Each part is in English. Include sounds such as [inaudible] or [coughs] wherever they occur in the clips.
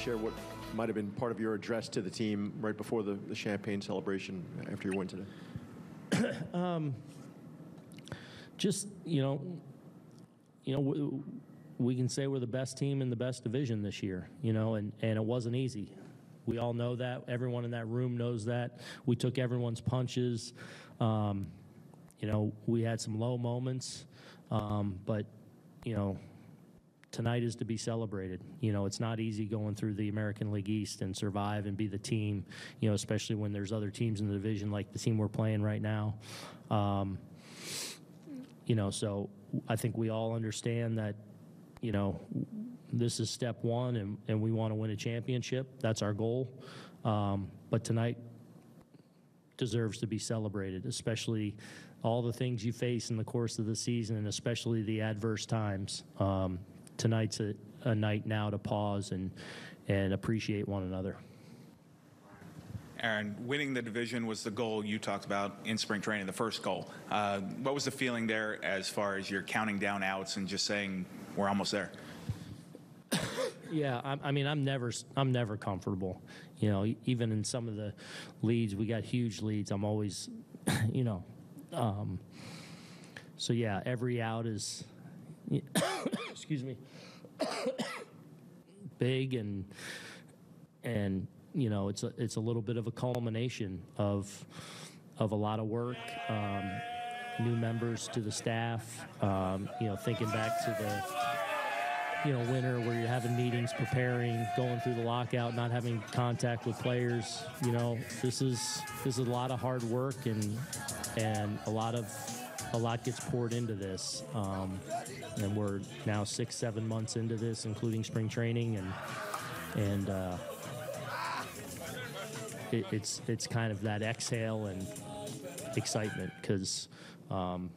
share what might have been part of your address to the team right before the, the champagne celebration after your win today? just you know, you know, we, we can say we're the best team in the best division this year. You know, and and it wasn't easy. We all know that. Everyone in that room knows that. We took everyone's punches. Um, you know, we had some low moments, um, but you know, tonight is to be celebrated. You know, it's not easy going through the American League East and survive and be the team. You know, especially when there's other teams in the division like the team we're playing right now. Um, you know, so I think we all understand that, you know, this is step one and, and we want to win a championship. That's our goal. Um, but tonight deserves to be celebrated, especially all the things you face in the course of the season and especially the adverse times. Um, tonight's a, a night now to pause and, and appreciate one another. Aaron, winning the division was the goal you talked about in spring training, the first goal. Uh, what was the feeling there as far as you're counting down outs and just saying we're almost there? [coughs] Yeah, I, I mean, I'm never, I'm never comfortable. You know, even in some of the leads, we got huge leads. I'm always, [coughs] you know, um, so yeah, every out is, [coughs] excuse me, [coughs] big and and you know, it's a, it's a little bit of a culmination of of a lot of work. Um, new members to the staff. Um, you know, thinking back to the you know, winter where you're having meetings, preparing, going through the lockout, not having contact with players. You know, this is this is a lot of hard work and and a lot of a lot gets poured into this. Um, and we're now six, seven months into this, including spring training, and and uh, it, it's it's kind of that exhale and excitement because. Um,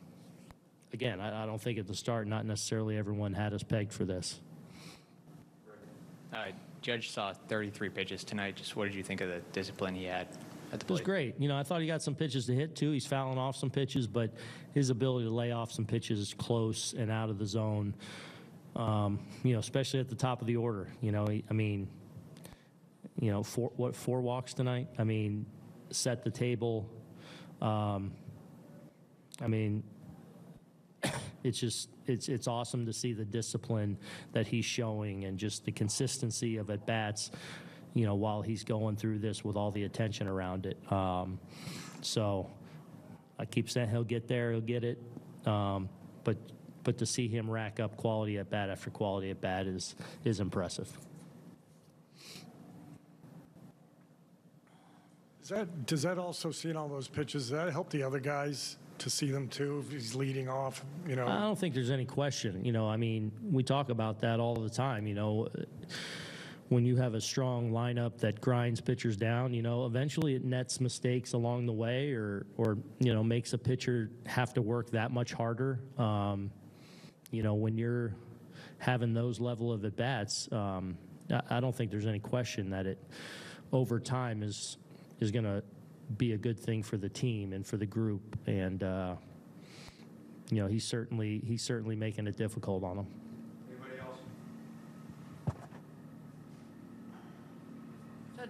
again, I, I don't think at the start, not necessarily everyone had us pegged for this. Uh, Judge saw 33 pitches tonight. Just what did you think of the discipline he had at the It was great. You know, I thought he got some pitches to hit too. He's fouling off some pitches, but his ability to lay off some pitches close and out of the zone, um, you know, especially at the top of the order. You know, he, I mean, you know, four what four walks tonight? I mean, set the table. Um, I mean, [coughs] it's just it's it's awesome to see the discipline that he's showing and just the consistency of at bats. You know, while he's going through this with all the attention around it. Um, so I keep saying he'll get there, he'll get it. Um, but but to see him rack up quality at bat after quality at bat is is impressive. Does that, does that also, seeing all those pitches, does that help the other guys to see them too, if he's leading off, you know? I don't think there's any question. You know, I mean, we talk about that all the time. You know, when you have a strong lineup that grinds pitchers down, you know, eventually it nets mistakes along the way, or or you know makes a pitcher have to work that much harder. Um, you know, when you're having those level of at bats, um, I, don't think there's any question that it over time is is going to be a good thing for the team and for the group and. Uh, you know, he's certainly he's certainly making it difficult on them.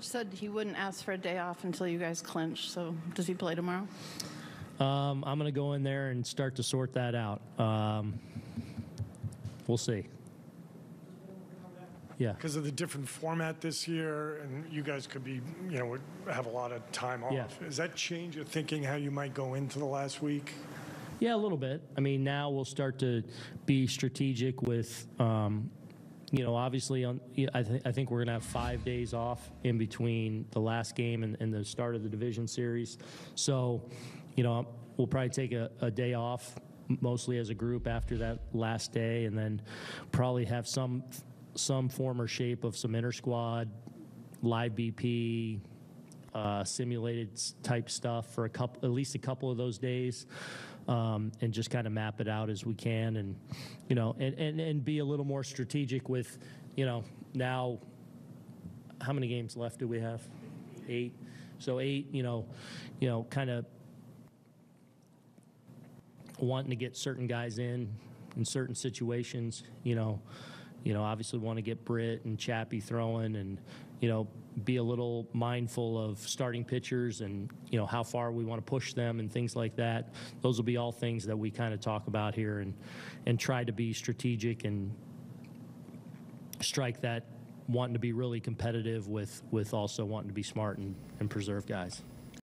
Judge said he wouldn't ask for a day off until you guys clinch, so does he play tomorrow? Um, I'm going to go in there and start to sort that out. Um, we'll see. Yeah. Because of the different format this year, and you guys could be, you know, would have a lot of time off. Yeah. Does that change your thinking how you might go into the last week? Yeah, a little bit. I mean, now we'll start to be strategic with, um, you know, obviously, on, I, th- I think we're going to have five days off in between the last game and, and the start of the division series. So, you know, we'll probably take a, a day off, mostly as a group after that last day, and then probably have some some form or shape of some inter squad, live BP, uh, simulated type stuff for a couple, at least a couple of those days, um, and just kind of map it out as we can, and you know, and, and and be a little more strategic with, you know, now. How many games left do we have? Eight. So eight. You know, you know, kind of wanting to get certain guys in in certain situations. You know, you know, obviously want to get Britt and Chappie throwing and, you know, be a little mindful of starting pitchers and, you know, how far we want to push them and things like that. Those will be all things that we kind of talk about here and, and try to be strategic and strike that wanting to be really competitive with, with also wanting to be smart and, and preserve guys.